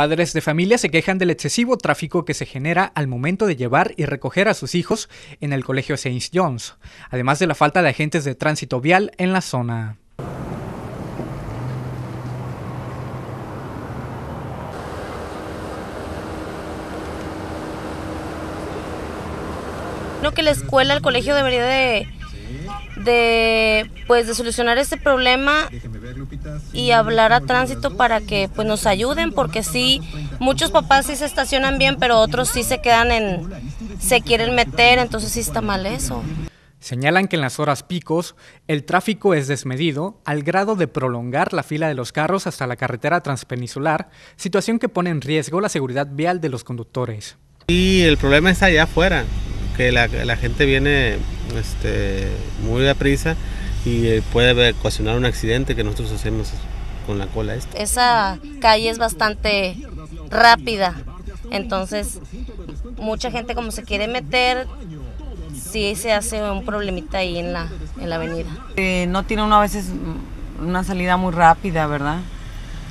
Padres de familia se quejan del excesivo tráfico que se genera al momento de llevar y recoger a sus hijos en el colegio St. John's, además de la falta de agentes de tránsito vial en la zona. Creo que la escuela, el colegio debería de, de, pues, de solucionar este problema y hablar a tránsito para que pues, nos ayuden, porque sí, muchos papás sí se estacionan bien, pero otros sí se quedan en, se quieren meter, entonces sí está mal eso. Señalan que en las horas picos el tráfico es desmedido al grado de prolongar la fila de los carros hasta la carretera transpeninsular, situación que pone en riesgo la seguridad vial de los conductores. Y el problema está allá afuera, que la, gente viene este, muy deprisa y eh, puede ocasionar un accidente que nosotros hacemos con la cola esta. Esa calle es bastante rápida, entonces mucha gente como se quiere meter, sí se hace un problemita ahí en la, en la avenida. Eh, no tiene uno a veces una salida muy rápida, ¿verdad?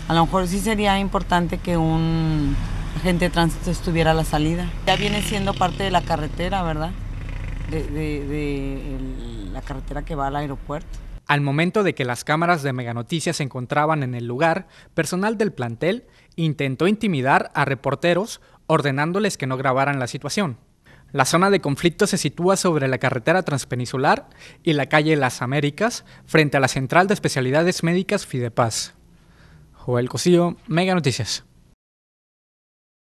A lo mejor sí sería importante que un agente de tránsito estuviera a la salida. Ya viene siendo parte de la carretera, ¿verdad? De, la carretera que va al aeropuerto. Al momento de que las cámaras de Meganoticias se encontraban en el lugar, personal del plantel intentó intimidar a reporteros ordenándoles que no grabaran la situación. La zona de conflicto se sitúa sobre la carretera transpeninsular y la calle Las Américas, frente a la Central de Especialidades Médicas Fidepaz. Joel Cosío, Mega Noticias.